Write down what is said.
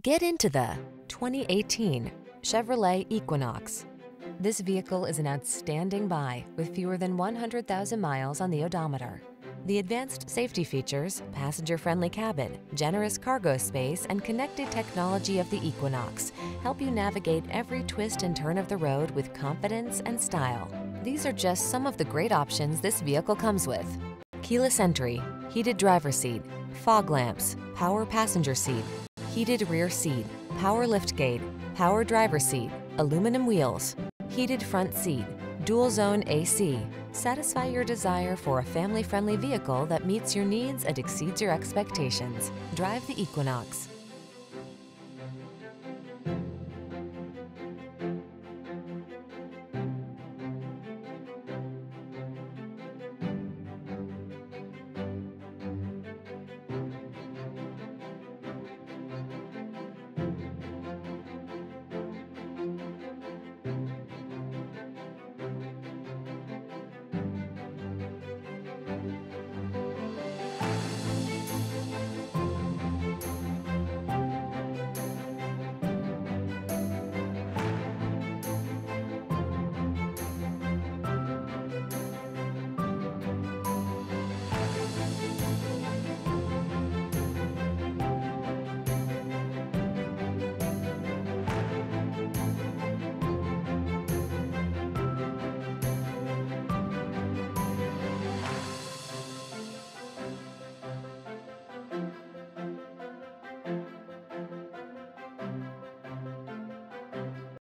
Get into the 2018 Chevrolet Equinox. This vehicle is an outstanding buy with fewer than 100,000 miles on the odometer. The advanced safety features, passenger-friendly cabin, generous cargo space, and connected technology of the Equinox help you navigate every twist and turn of the road with confidence and style. These are just some of the great options this vehicle comes with. Keyless entry, heated driver seat, fog lamps, power passenger seat, heated rear seat, power liftgate, power driver seat, aluminum wheels, heated front seat, dual zone AC. Satisfy your desire for a family-friendly vehicle that meets your needs and exceeds your expectations. Drive the Equinox.